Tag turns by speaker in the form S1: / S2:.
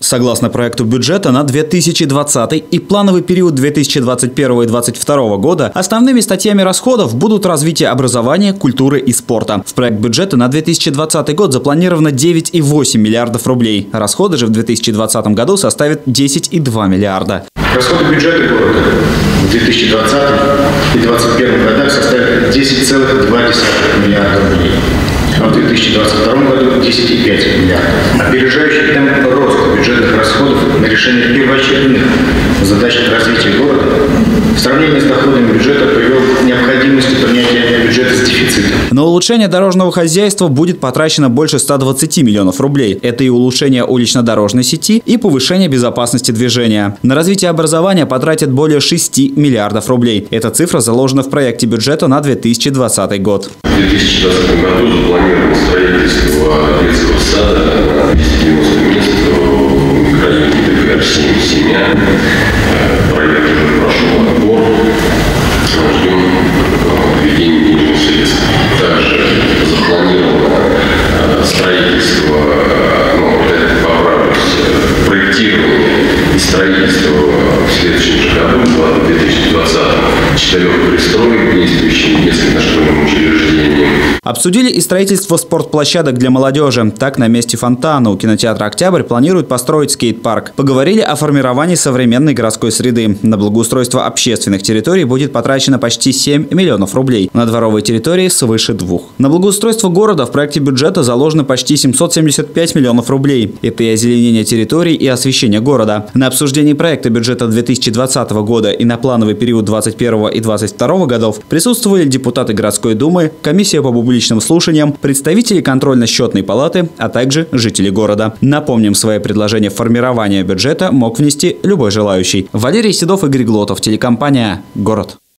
S1: Согласно проекту бюджета на 2020 и плановый период 2021 и 2022 года, основными статьями расходов будут развитие образования, культуры и спорта. В проект бюджета на 2020 год запланировано 9,8 миллиардов рублей. Расходы же в 2020 году составят 10,2 миллиарда.
S2: Расходы бюджета города в 2020 и 2021 годах составят 10,2 миллиарда рублей а в 2022 году 10,5 миллиардов. Опережающий темп решение первоочередных задач развития города в сравнении с доходами бюджета привел к необходимости принятия бюджета с дефицитом.
S1: На улучшение дорожного хозяйства будет потрачено больше 120 миллионов рублей. Это и улучшение улично-дорожной сети, и повышение безопасности движения. На развитие образования потратят более 6 миллиардов рублей. Эта цифра заложена в проекте бюджета на 2020 год.
S3: В 2020 году запланировано ДКР-7 «Семья». Проект уже прошел отбор. Ждем введения денежных средств. Также запланировано э, строительство, ну, вот это поправлюсь, проектирование и строительство в следующем же году, в 2020 четырех пристроек, действующих учреждением.
S1: Обсудили и строительство спортплощадок для молодежи. Так, на месте фонтана у кинотеатра «Октябрь» планируют построить скейт-парк. Поговорили о формировании современной городской среды. На благоустройство общественных территорий будет потрачено почти 7 миллионов рублей. На дворовой территории свыше двух. На благоустройство города в проекте бюджета заложено почти 775 миллионов рублей. Это и озеленение территорий, и освещение города. На обсуждении проекта бюджета 2020 года и на плановый период 2021 и 2022 годов присутствовали депутаты городской думы, комиссия по публичным слушаниям, представители контрольно-счетной палаты, а также жители города. Напомним, свои предложения формирования бюджета мог внести любой желающий. Валерий Седов, Игорь Глотов, телекомпания «Город».